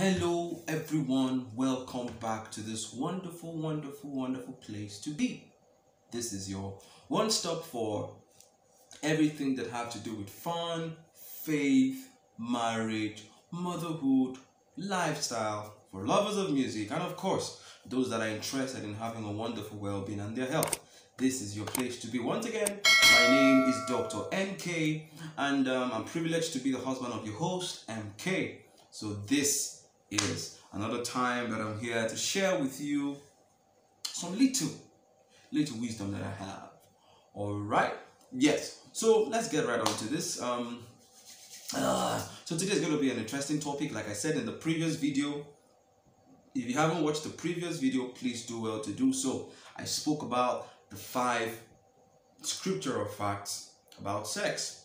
Hello, everyone. Welcome back to this wonderful, wonderful, wonderful place to be. This is your one stop for everything that have to do with fun, faith, marriage, motherhood, lifestyle, for lovers of music, and of course, those that are interested in having a wonderful well-being and their health. This is your place to be. Once again, my name is Dr. Nkay, and um, I'm privileged to be the husband of your host, MK. So this is another time that I'm here to share with you some little, little wisdom that I have. All right. Yes. So let's get right on to this. Um, uh, so today is going to be an interesting topic. Like I said in the previous video, if you haven't watched the previous video, please do well to do so. I spoke about the five scriptural facts about sex.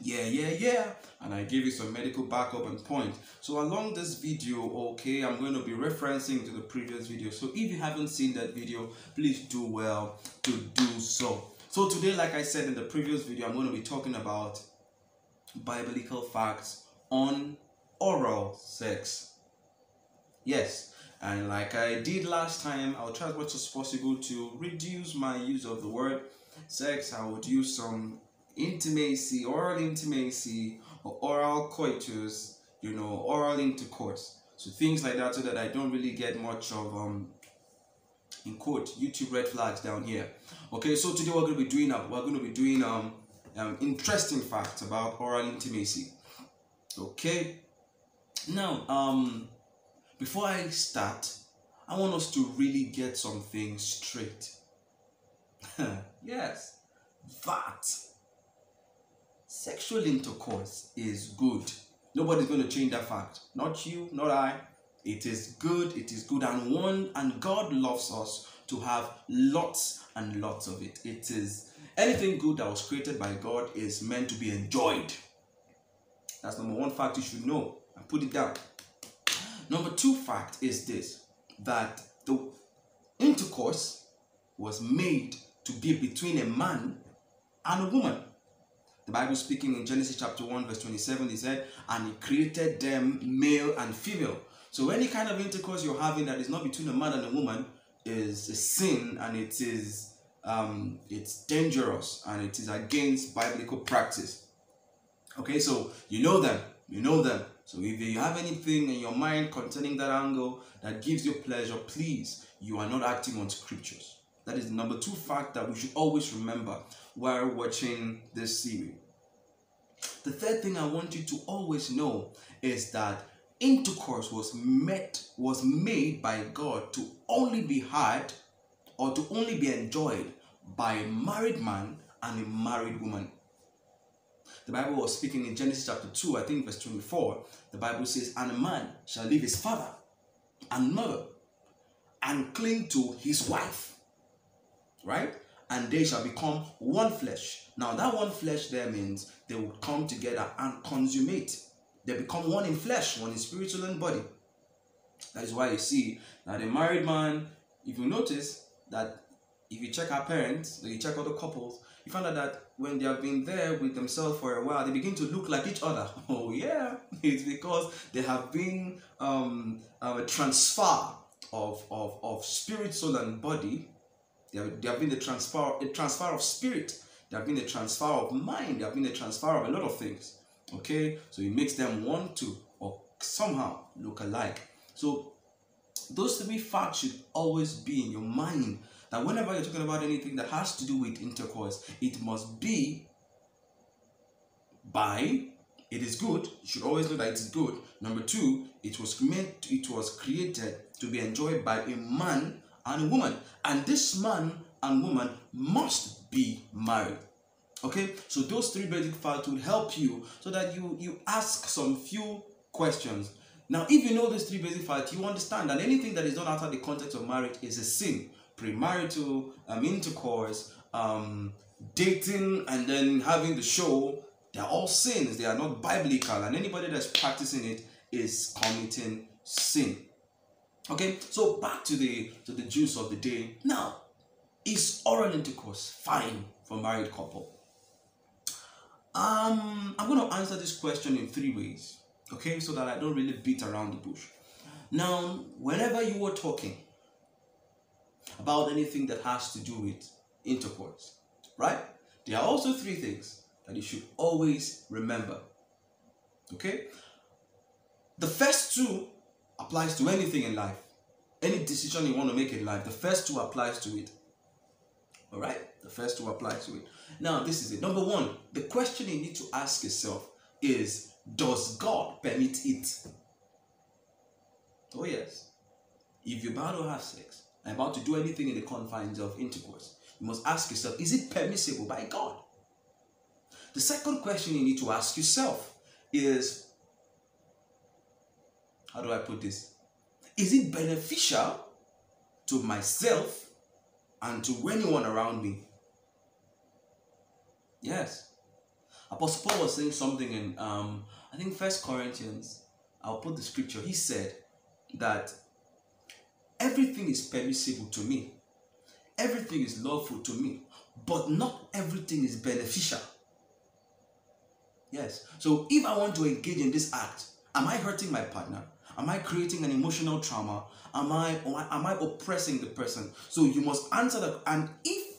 Yeah, yeah, yeah. And I give you some medical backup and point. So along this video, okay, I'm going to be referencing to the previous video. So if you haven't seen that video, please do well to do so. So today, like I said in the previous video, I'm going to be talking about biblical facts on oral sex. Yes, and like I did last time, I'll try as much as possible to reduce my use of the word sex. I would use some intimacy, oral intimacy, or oral coitus, you know, oral intercourse. So things like that so that I don't really get much of um in quote YouTube red flags down here. Okay, so today we're gonna be doing uh, we're gonna be doing um, um interesting facts about oral intimacy. Okay. Now um before I start, I want us to really get something straight. yes, that sexual intercourse is good. Nobody's going to change that fact. Not you, not I. It is good, it is good, and one, and God loves us to have lots and lots of it. It is anything good that was created by God is meant to be enjoyed. That's number one fact you should know and put it down. Number two fact is this that the intercourse was made to be between a man and a woman. The Bible speaking in Genesis chapter 1, verse 27, he said, And he created them male and female. So any kind of intercourse you're having that is not between a man and a woman is a sin and it is um, it's dangerous and it is against biblical practice. Okay, so you know them, you know them. So if you have anything in your mind concerning that angle that gives you pleasure, please, you are not acting on scriptures. That is the number two fact that we should always remember while watching this series. The third thing I want you to always know is that intercourse was met was made by God to only be had or to only be enjoyed by a married man and a married woman. The Bible was speaking in Genesis chapter 2, I think verse 24. The Bible says, And a man shall leave his father and mother and cling to his wife. Right? And they shall become one flesh. Now, that one flesh there means they will come together and consummate. They become one in flesh, one in spiritual and body. That is why you see that a married man, if you notice that if you check our parents, or you check other couples, you find out that when they have been there with themselves for a while, they begin to look like each other. Oh yeah, it's because they have been um, a transfer of, of, of spirit, soul, and body. They have, they have been a transfer, a transfer of spirit. There have been a transfer of mind. There have been a transfer of a lot of things. Okay, so it makes them want to or somehow look alike. So those three facts should always be in your mind that whenever you're talking about anything that has to do with intercourse, it must be by it is good. You should always know that it is good. Number two, it was meant it was created to be enjoyed by a man and woman. And this man and woman must be married. Okay, so those three basic facts will help you so that you you ask some few questions. Now, if you know these three basic facts, you understand that anything that is done outside the context of marriage is a sin premarital um, intercourse, um, dating, and then having the show, they're all sins. They are not biblical, and anybody that's practicing it is committing sin. Okay, so back to the to the juice of the day. Now, is oral intercourse fine for married couple? Um, I'm going to answer this question in three ways. Okay, so that I don't really beat around the bush. Now, whenever you are talking about anything that has to do with intercourse, right? There are also three things that you should always remember. Okay? The first two applies to anything in life. Any decision you want to make in life, the first two applies to it. All right? The first two applies to it. Now, this is it. Number one, the question you need to ask yourself is Does God permit it? Oh, yes. If you're about to have sex, and about to do anything in the confines of intercourse, you must ask yourself Is it permissible by God? The second question you need to ask yourself is How do I put this? Is it beneficial to myself and to anyone around me? Yes. Apostle Paul was saying something in um, I think First Corinthians. I'll put the scripture. He said that everything is permissible to me, everything is lawful to me, but not everything is beneficial. Yes. So if I want to engage in this act, am I hurting my partner? Am I creating an emotional trauma? Am I am I oppressing the person? So you must answer that. And if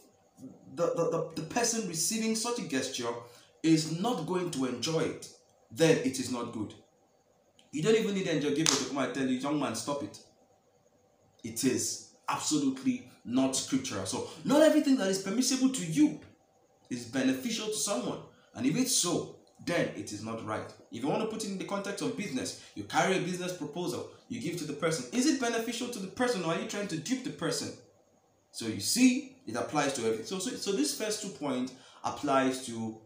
the, the, the, the person receiving such a gesture is not going to enjoy it, then it is not good. You don't even need to enjoy giver to come and tell you, young man, stop it. It is absolutely not scriptural. So not everything that is permissible to you is beneficial to someone. And if it's so, then it is not right. If you want to put it in the context of business, you carry a business proposal, you give to the person. Is it beneficial to the person or are you trying to dupe the person? So you see, it applies to everything. So, so, so this first two point applies to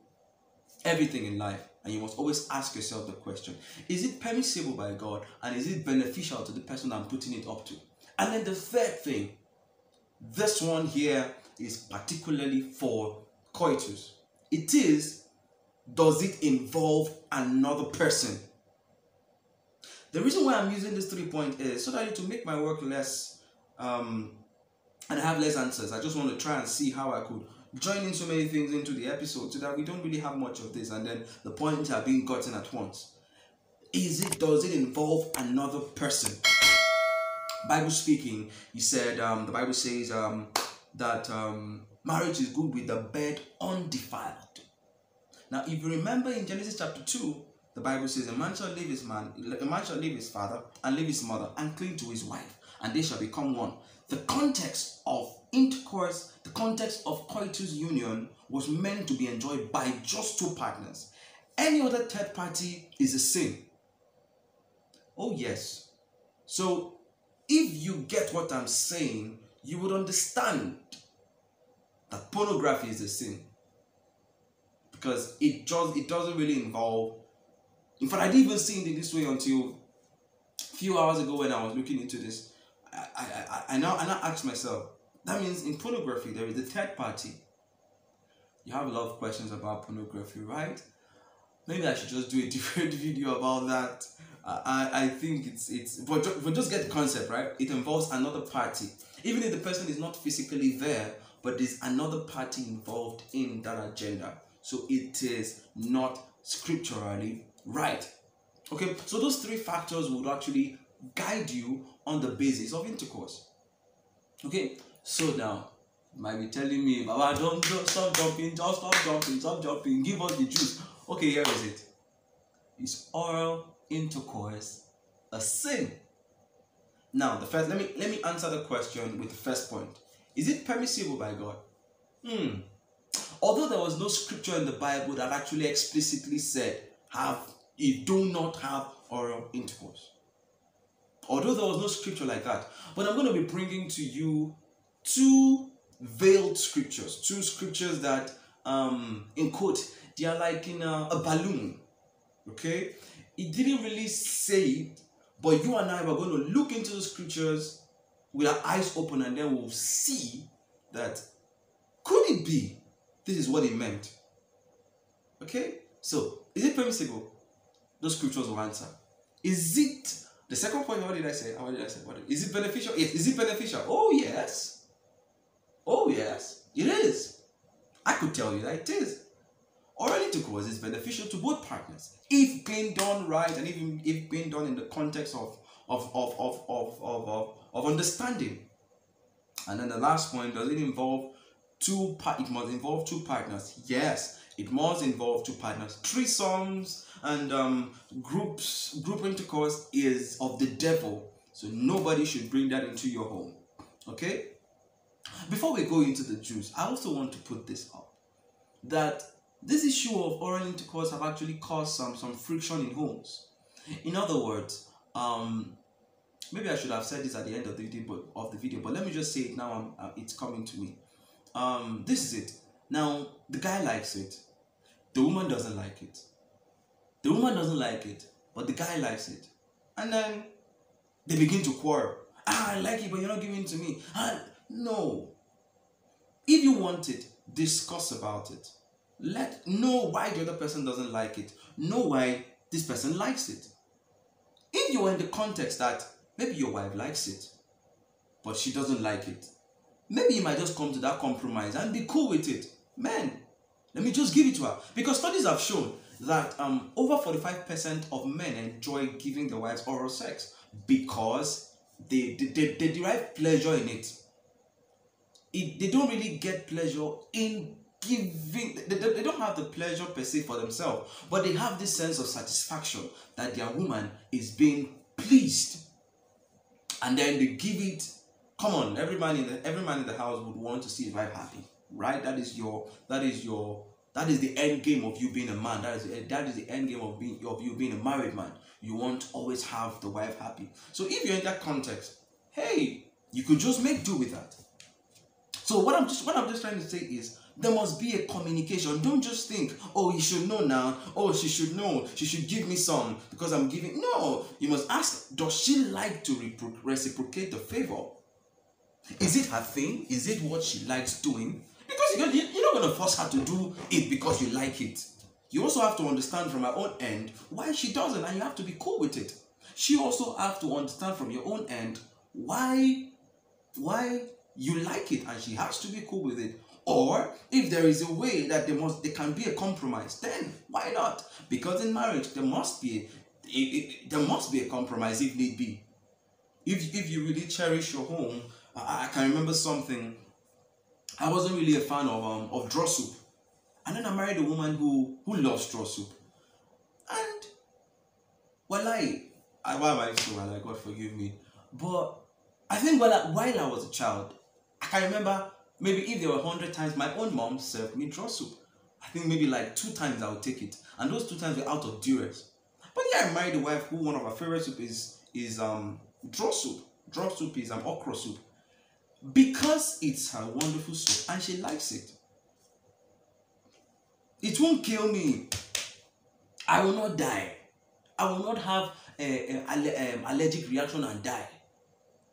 everything in life. And you must always ask yourself the question Is it permissible by God and is it beneficial to the person I'm putting it up to? And then the third thing, this one here is particularly for coitus. It is, does it involve another person? The reason why I'm using this three point is so that to make my work less um, and I have less answers. I just want to try and see how I could join in so many things into the episode so that we don't really have much of this and then the points are being gotten at once. Is it does it involve another person? Bible speaking, he said um, the Bible says um, that um, marriage is good with the bed undefiled. Now, if you remember in Genesis chapter 2, the Bible says a man shall leave his man, a man shall leave his father and leave his mother and cling to his wife, and they shall become one. The context of intercourse, the context of coitus union was meant to be enjoyed by just two partners. Any other third party is a sin. Oh, yes. So, if you get what I'm saying, you would understand that pornography is a sin. Because it just it doesn't really involve. In fact, I didn't even see it this way until a few hours ago when I was looking into this. I, I, I, I now I now ask myself, that means in pornography, there is a third party. You have a lot of questions about pornography, right? Maybe I should just do a different video about that. I, I think it's it's but but just get the concept right. It involves another party, even if the person is not physically there, but there's another party involved in that agenda. So it is not scripturally right. Okay, so those three factors would actually guide you on the basis of intercourse. Okay, so now, you might be telling me, Baba, don't, don't stop jumping, just stop jumping, stop jumping, give us the juice. Okay, here is it. Is oral intercourse a sin? Now, the first let me let me answer the question with the first point. Is it permissible by God? Hmm. Although there was no scripture in the Bible that actually explicitly said, have you do not have oral intercourse. Although there was no scripture like that. But I'm going to be bringing to you two veiled scriptures, two scriptures that, um, in quote, they are like in a, a balloon. Okay? It didn't really say it, but you and I were going to look into the scriptures with our eyes open and then we'll see that could it be this is what it meant? Okay? So, is it permissible? Those scriptures will answer. Is it the second point? What did I say? What did I say? What did, is it beneficial? Yes. Is it beneficial? Oh yes. Oh yes, it is. I could tell you that it is. oral intercourse is beneficial to both partners if being done right and even if being done in the context of of of of of of, of, of understanding. And then the last point does it involve two? It must involve two partners. Yes, it must involve two partners. Three Threesomes and um, groups group intercourse is of the devil. So nobody should bring that into your home. Okay. Before we go into the Jews, I also want to put this up that this issue of oral intercourse have actually caused some some friction in homes. In other words, um, maybe I should have said this at the end of the video, but, of the video, but let me just say it now. Uh, it's coming to me. Um, this is it. Now the guy likes it, the woman doesn't like it. The woman doesn't like it, but the guy likes it, and then they begin to quarrel. Ah, I like it, but you're not giving it to me. Ah, no. If you want it, discuss about it. Let know why the other person doesn't like it. Know why this person likes it. If you're in the context that maybe your wife likes it, but she doesn't like it, maybe you might just come to that compromise and be cool with it. Man, let me just give it to her. Because studies have shown that um, over 45% of men enjoy giving their wives oral sex because they, they, they, they derive pleasure in it. it. They don't really get pleasure in giving they, they, they don't have the pleasure per se for themselves but they have this sense of satisfaction that their woman is being pleased and then they give it come on every man in the every man in the house would want to see his wife happy right that is your that is your that is the end game of you being a man that is eh, that is the end game of being of you being a married man you want to always have the wife happy so if you're in that context hey you could just make do with that so what i'm just what i'm just trying to say is there must be a communication. Don't just think, oh, you should know now. Oh, she should know. She should give me some because I'm giving. No, you must ask, does she like to reciprocate the favor? Is it her thing? Is it what she likes doing? Because you're not going to force her to do it because you like it. You also have to understand from her own end why she doesn't, and you have to be cool with it. She also have to understand from your own end why why you like it, and she has to be cool with it. Or if there is a way that there must there can be a compromise, then why not? Because in marriage there must be it, it, there must be a compromise if need be. If if you really cherish your home, I, I can remember something. I wasn't really a fan of um of draw soup, and then I married a woman who who loves draw soup, and well I I why am I so well God forgive me, but I think while I, while I was a child, I can remember maybe if there were 100 times my own mom served me draw soup. I think maybe like two times i would take it. And those two times were out of duress. But yeah i married a wife who one of her favorite soup is is um draw soup. Draw soup is um okra soup because it's her wonderful soup and she likes it it won't kill me i will not die i will not have a, a, a um, allergic reaction and die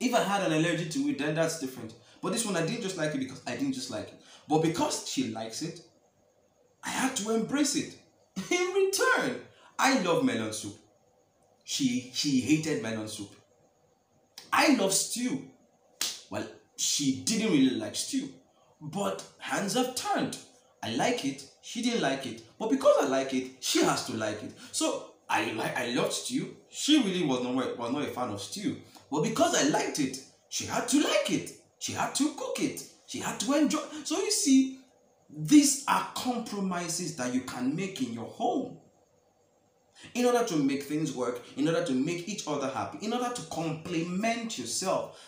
if i had an allergy to it then that's different but this one, I didn't just like it because I didn't just like it. But because she likes it, I had to embrace it. In return, I love melon soup. She, she hated melon soup. I love stew. Well, she didn't really like stew. But hands have turned. I like it. She didn't like it. But because I like it, she has to like it. So I like I loved stew. She really was not was not a fan of stew. But because I liked it, she had to like it. She had to cook it. She had to enjoy. So you see, these are compromises that you can make in your home. In order to make things work, in order to make each other happy, in order to complement yourself.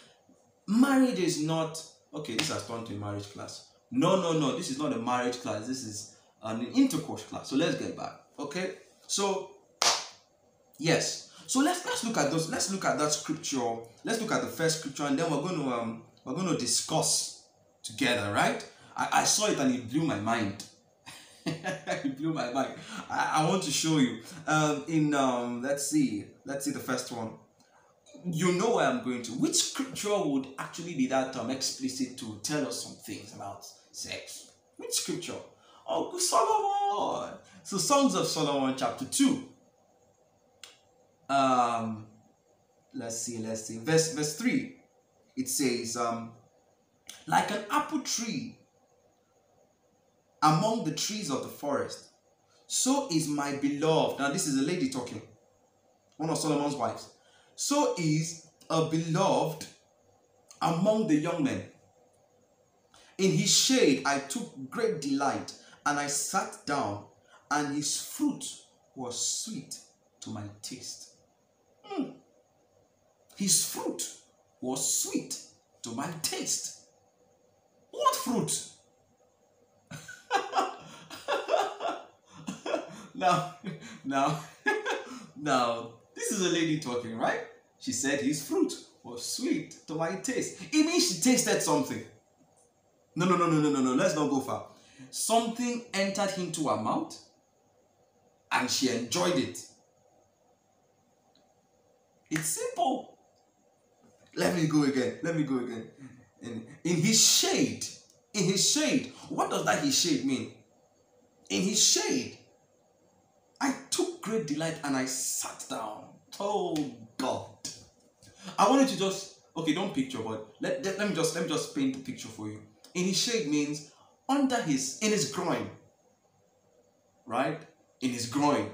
Marriage is not, okay, this has turned to a marriage class. No, no, no, this is not a marriage class. This is an intercourse class. So let's get back. Okay? So, yes. So let's let's look at those. Let's look at that scripture. Let's look at the first scripture, and then we're going to um we're going to discuss together, right? I, I saw it and it blew my mind. it blew my mind. I, I want to show you. Um, in um, let's see, let's see the first one. You know where I'm going to. Which scripture would actually be that um, explicit to tell us some things about sex? Which scripture? Oh, Solomon. So Songs of Solomon, chapter two. Um, let's see, let's see, verse verse three it says, um, like an apple tree among the trees of the forest, So is my beloved. Now, this is a lady talking, one of Solomon's wives. So is a beloved among the young men. In his shade I took great delight, and I sat down, and his fruit was sweet to my taste. Mm. His fruit was sweet to my taste. What fruit? now, now, now, this is a lady talking, right? She said his fruit was sweet to my taste. It means she tasted something. No, no, no, no, no, no, no. Let's not go far. Something entered into her mouth and she enjoyed it. It's simple. Let me go again. Let me go again. In, in his shade, in his shade, what does that his shade mean? In his shade, I took great delight and I sat down. Oh God. I wanted to just okay, don't picture, but let, let, let me just let me just paint the picture for you. In his shade means under his in his groin. Right? In his groin.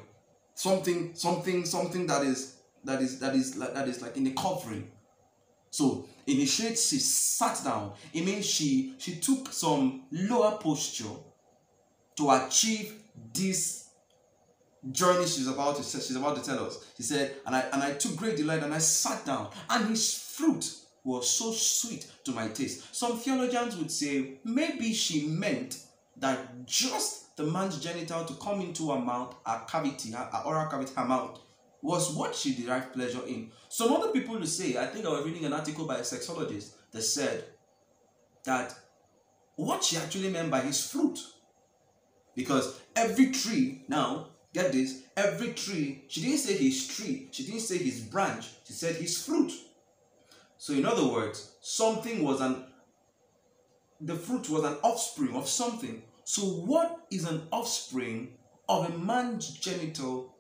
Something, something, something that is that is that is like that is like in the covering. So in his shade, she sat down. It means she she took some lower posture to achieve this journey she's about to she's about to tell us. She said, and I and I took great delight and I sat down, and his fruit was so sweet to my taste. Some theologians would say maybe she meant that just the man's genital to come into her mouth, her cavity, her, her oral cavity, her mouth, was what she derived pleasure in. Some other people will say, I think I was reading an article by a sexologist that said that what she actually meant by his fruit. Because every tree, now, get this, every tree, she didn't say his tree, she didn't say his branch, she said his fruit. So, in other words, something was an, the fruit was an offspring of something. So, what is an offspring of a man's genital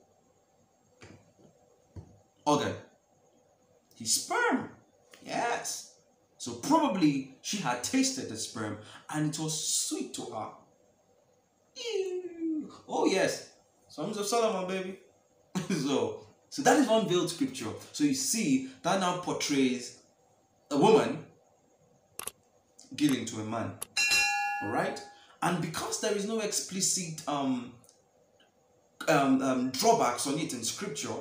organ? His sperm. Yes. So, probably she had tasted the sperm and it was sweet to her. Ew. Oh, yes. Songs of Solomon, baby. so, so that is one veiled scripture. So you see, that now portrays a woman giving to a man. Alright? And because there is no explicit um, um, um, drawbacks on it in scripture,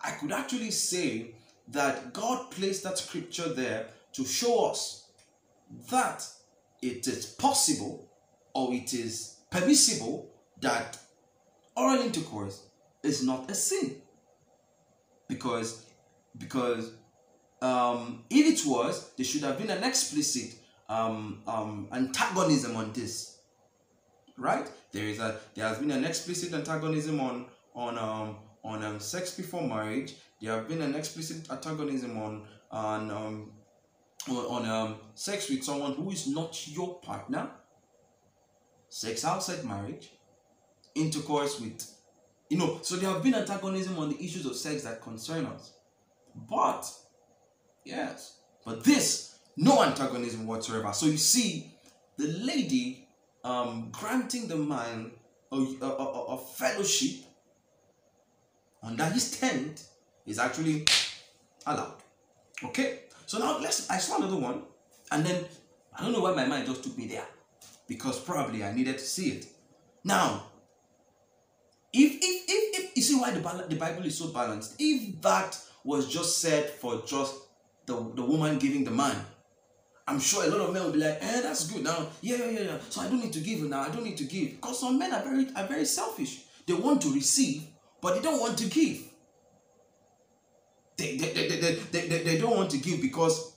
I could actually say that God placed that scripture there to show us that it is possible or it is permissible that oral intercourse is not a sin. Because because um, if it was there should have been an explicit um, um, antagonism on this. Right? There is a there has been an explicit antagonism on on um, on um, sex before marriage. There have been an explicit antagonism on on um, on um, sex with someone who is not your partner. Sex outside marriage intercourse with you know so there have been antagonism on the issues of sex that concern us. But yes. But this no antagonism whatsoever. So you see the lady um granting the man a, a, a, a fellowship under his tent is actually allowed. Okay? So now let's i saw another one and then i don't know why my mind just took me there because probably i needed to see it. Now if if if, if you see why the, the bible is so balanced? If that was just said for just the, the woman giving the man i'm sure a lot of men will be like eh that's good now. Yeah yeah yeah so i don't need to give now i don't need to give. Because some men are very are very selfish. They want to receive but they don't want to give. They they, they, they, they, they, they don't want to give because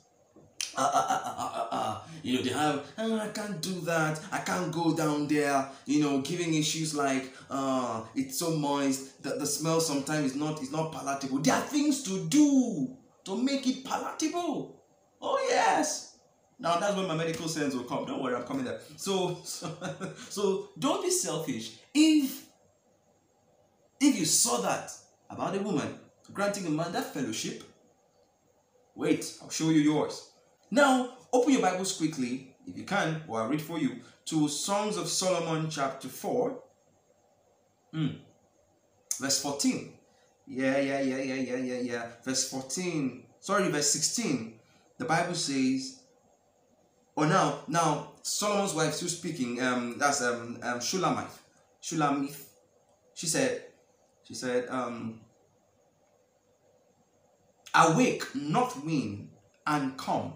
Ah, ah, ah, you know, they have, oh, I can't do that, I can't go down there, you know, giving issues like, uh, it's so moist, that the smell sometimes is not, is not palatable. There are things to do to make it palatable. Oh, yes. Now that's when my medical sense will come. Don't worry, I'm coming there. So, so, so don't be selfish. If, if you saw that about a woman granting a man that fellowship, wait, I'll show you yours. Now, open your Bibles quickly, if you can, or I'll read for you, to Songs of Solomon chapter 4. Mm. Verse 14. Yeah, yeah, yeah, yeah, yeah, yeah, yeah. Verse 14. Sorry, verse 16. The Bible says, Oh, now, now, Solomon's wife still speaking. Um, that's um, um Shulamith. Shulamith. She said, she said, um, awake, not wind, and come.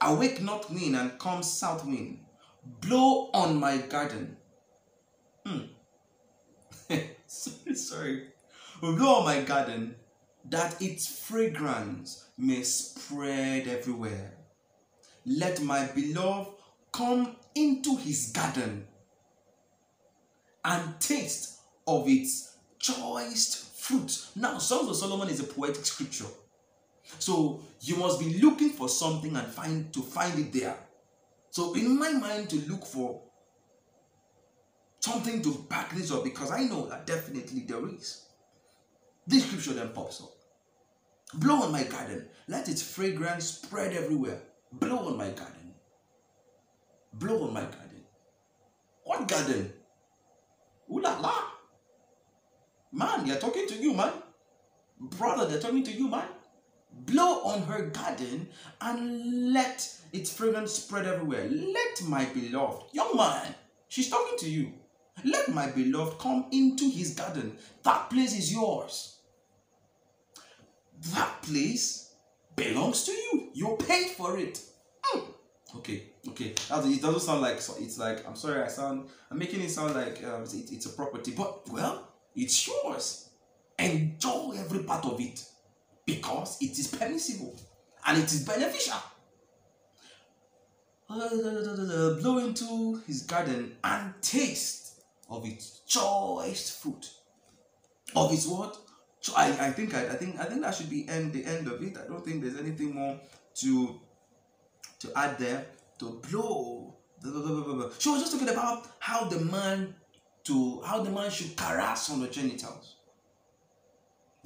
Awake, north wind, and come, south wind. Blow on my garden. Hmm. sorry, sorry. Blow on my garden that its fragrance may spread everywhere. Let my beloved come into his garden and taste of its choice fruit. Now, Songs of Solomon is a poetic scripture. So you must be looking for something and find to find it there. So in my mind to look for something to back this up because I know that definitely there is. This scripture then pops up. Blow on my garden. Let its fragrance spread everywhere. Blow on my garden. Blow on my garden. What garden? Ooh la la. Man, they're talking to you, man. Brother, they're talking to you, man. Blow on her garden and let its fragrance spread everywhere. Let my beloved, young man, she's talking to you. Let my beloved come into his garden. That place is yours. That place belongs to you. You paid for it. Mm. Okay, okay. It doesn't sound like it's like I'm sorry. I sound. I'm making it sound like um, it, it's a property, but well, it's yours. Enjoy every part of it because it is permissible and it is beneficial. Uh, blow into his garden and taste of its choice fruit. Of its what? I, I think I, I think I think that should be end the end of it. I don't think there's anything more to to add there. To blow. She was just talking about how the man to how the man should caress on the genitals.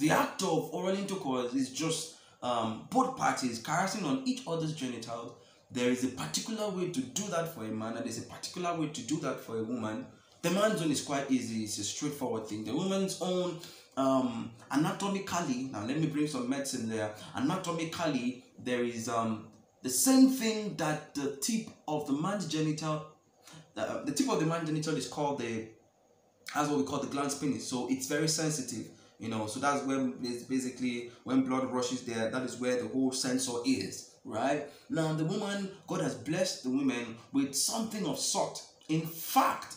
The act of oral intercourse is just um, both parties caressing on each other's genitals. There is a particular way to do that for a man, and there's a particular way to do that for a woman. The man's own is quite easy, it's a straightforward thing. The woman's own, um, anatomically, now let me bring some medicine there. Anatomically, there is um, the same thing that the tip of the man's genital, uh, the tip of the man's genital is called the, that's what we call the glans penis. So it's very sensitive you know so that's when it's basically when blood rushes there that is where the whole sensor is right? Now the woman god has blessed the women with something of sort. In fact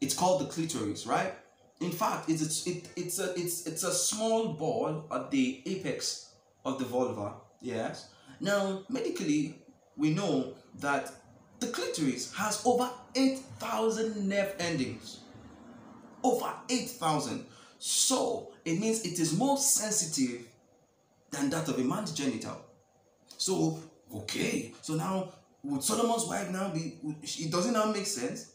it's called the clitoris right? In fact it's it, it's a it's it's a small ball at the apex of the vulva yes? Now medically we know that the clitoris has over 8000 nerve endings. Over 8000 so it means it is more sensitive than that of a man's genital. So, okay, so now would Solomon's wife now be, it doesn't now make sense?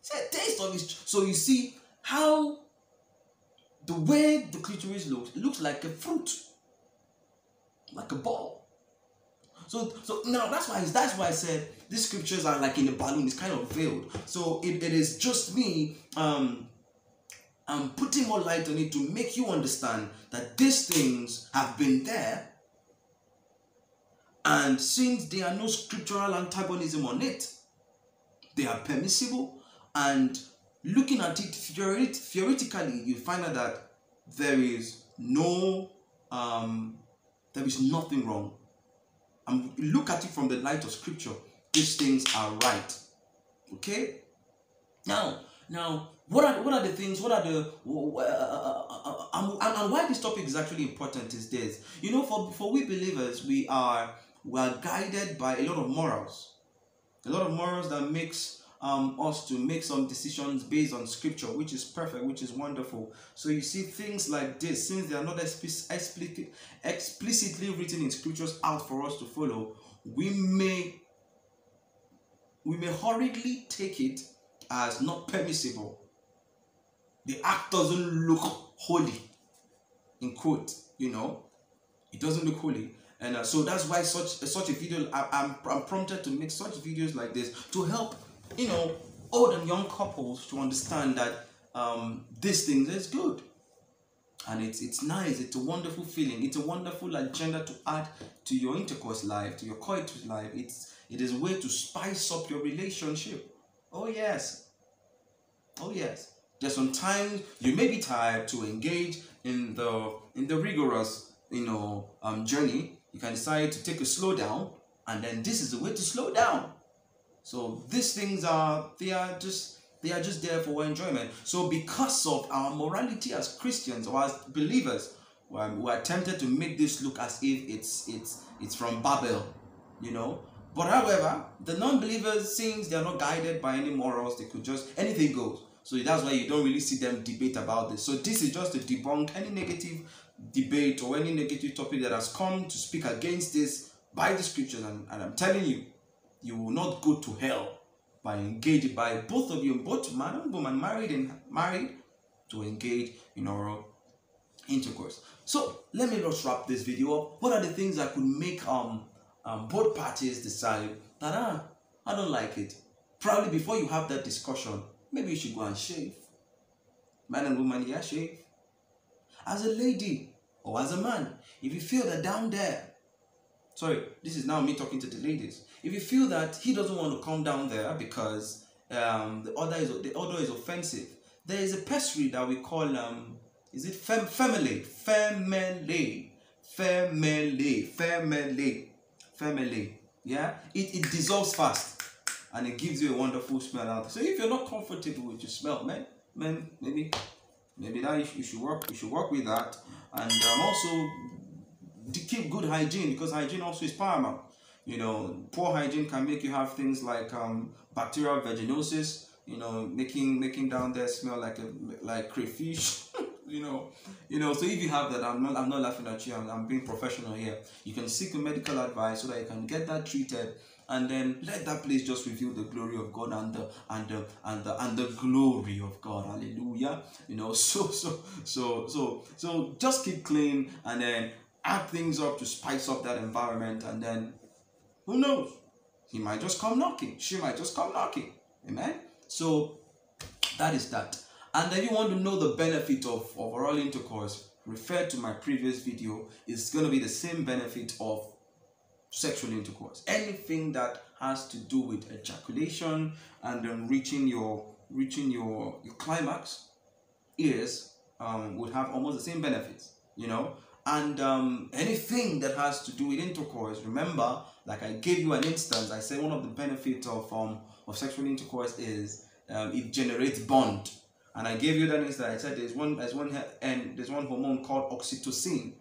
It's taste of his. So you see how the way the clitoris looks, looks like a fruit, like a ball. So, so now that's why that's why I said these scriptures are like in a balloon. It's kind of veiled. So it, it is just me um, I'm putting more light on it to make you understand that these things have been there. And since there are no scriptural antagonism on it, they are permissible. And looking at it theoretically, you find out that there is no, um, there is nothing wrong. And look at it from the light of scripture. These things are right. Okay? Now, now, what are what are the things? What are the uh, uh, uh, and, and why this topic is actually important is this. You know, for for we believers, we are we are guided by a lot of morals, a lot of morals that makes um, us to make some decisions based on scripture, which is perfect, which is wonderful. So you see things like this, since they are not explicit, explicitly written in scriptures out for us to follow, we may we may hurriedly take it as not permissible. The act doesn't look holy, in quote, you know, it doesn't look holy. And uh, so that's why such uh, such a video, I, I'm, I'm prompted to make such videos like this to help, you know, old and young couples to understand that um, this thing is good. And it's it's nice. It's a wonderful feeling. It's a wonderful agenda to add to your intercourse life to your coitus life. It's it is a way to spice up your relationship. Oh yes. Oh yes there's sometimes you may be tired to engage in the in the rigorous you know um journey you can decide to take a slow down and then this is the way to slow down so these things are they are just they are just there for enjoyment. So because of our morality as Christians or as believers, we are tempted to make this look as if it's it's it's from Babel, you know. But however, the non-believers, since they are not guided by any morals, they could just anything goes. So that's why you don't really see them debate about this. So this is just to debunk any negative debate or any negative topic that has come to speak against this by the scriptures. And, and I'm telling you, you will not go to hell by engaging by both of you, both man and woman, married and married, to engage in oral intercourse. So let me just wrap this video up. What are the things that could make um, um both parties decide that ah, I don't like it? Probably before you have that discussion, maybe you should go and shave. Man and woman, yeah, shave. As a lady or as a man, if you feel that down there sorry, this is now me talking to the ladies. If you feel that he doesn't want to come down there because um, the order is the order is offensive, there is a pessary that we call um, is it fem family family family family family yeah it, it dissolves fast and it gives you a wonderful smell out so if you're not comfortable with your smell man man maybe maybe that you should work you should work with that and um, also keep good hygiene because hygiene also is paramount. You know, poor hygiene can make you have things like um, bacterial vaginosis. You know, making making down there smell like a like crayfish. you know, you know. So if you have that, I'm not I'm not laughing at you. I'm, I'm being professional here. You can seek medical advice so that you can get that treated and then let that place just reveal the glory of God and the and the and the and the glory of God. Hallelujah. You know, so so so so so just keep clean and then add things up to spice up that environment, and then who knows? He might just come knocking. She might just come knocking. Amen. So that is that. And then you want to know the benefit of, of oral intercourse, refer to my previous video. It's going to be the same benefit of sexual intercourse. Anything that has to do with ejaculation and then reaching your reaching your, your climax is um, would have almost the same benefits. You know, and um, anything that has to do with intercourse remember like i gave you an instance i said one of the benefits of um of sexual intercourse is um, it generates bond and i gave you that instance i said there's one there's one and there's one hormone called oxytocin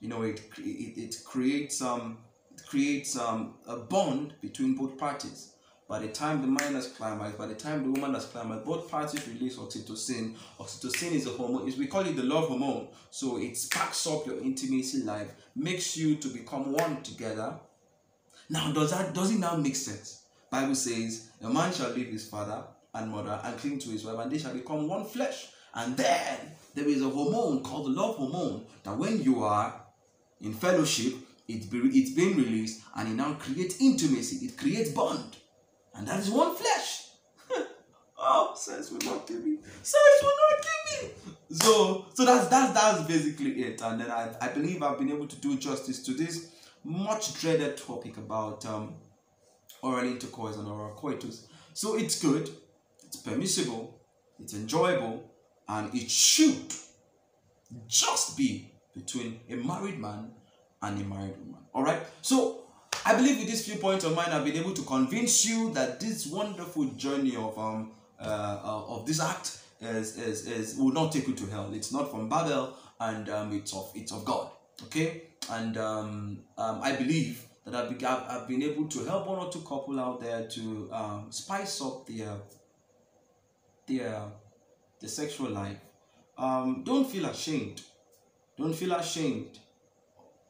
you know it it, it creates um it creates um a bond between both parties by the time the man has climaxed, by the time the woman has climaxed, both parties release oxytocin. Oxytocin is a hormone, is we call it the love hormone. So it sparks up your intimacy life, makes you to become one together. Now, does that does it now make sense? Bible says, a man shall leave his father and mother and cling to his wife, and they shall become one flesh. And then there is a hormone called the love hormone that when you are in fellowship, it's, be, it's being released and it now creates intimacy, it creates bond and that is one flesh. oh, sense will not kill me. Sense will not kill me. So, so that's that's that's basically it. And then I, I believe I've been able to do justice to this much dreaded topic about um, oral intercourse and oral coitus. So it's good, it's permissible, it's enjoyable, and it should just be between a married man and a married woman. All right. So I believe with these few points of mine, I've been able to convince you that this wonderful journey of um uh, uh, of this act is, is is will not take you to hell. It's not from Babel, and um, it's of it's of God. Okay, and um, um I believe that I've I've been able to help one or two couple out there to um, spice up their their the sexual life. Um, don't feel ashamed. Don't feel ashamed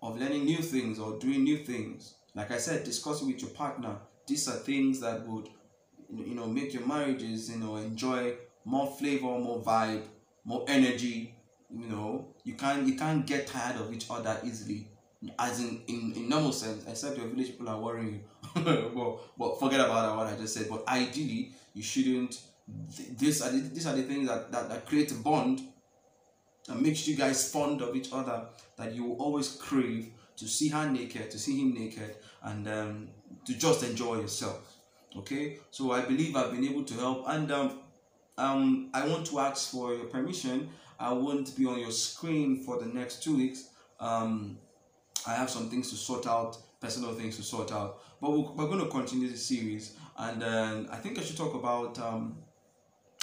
of learning new things or doing new things. Like I said, discuss with your partner. These are things that would, you know, make your marriages, you know, enjoy more flavor, more vibe, more energy. You know, you can't you can't get tired of each other easily. As in, in, in normal sense, except your village people are worrying you. but, but forget about what I just said. But ideally, you shouldn't these are the, these are the things that, that, that create a bond that makes you guys fond of each other that you will always crave to see her naked to see him naked and um, to just enjoy yourself okay so i believe i've been able to help and um, um, i want to ask for your permission i won't be on your screen for the next two weeks um, i have some things to sort out personal things to sort out but we're, we're going to continue the series and uh, i think i should talk about um,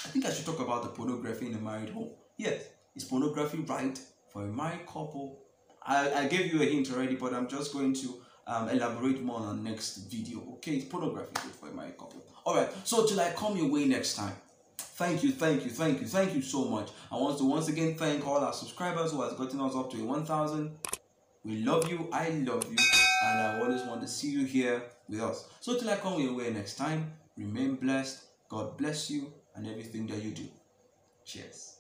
I think I should talk about the pornography in a married home. Yes, is pornography right for a married couple? I, I gave you a hint already, but I'm just going to um, elaborate more on next video. Okay, is pornography for married couple? Alright, so till I come your way next time. Thank you, thank you, thank you, thank you so much. I want to once again thank all our subscribers who has gotten us up to a 1000. We love you, I love you, and I always want to see you here with us. So till I come your way next time, remain blessed. God bless you and everything that you do. Cheers.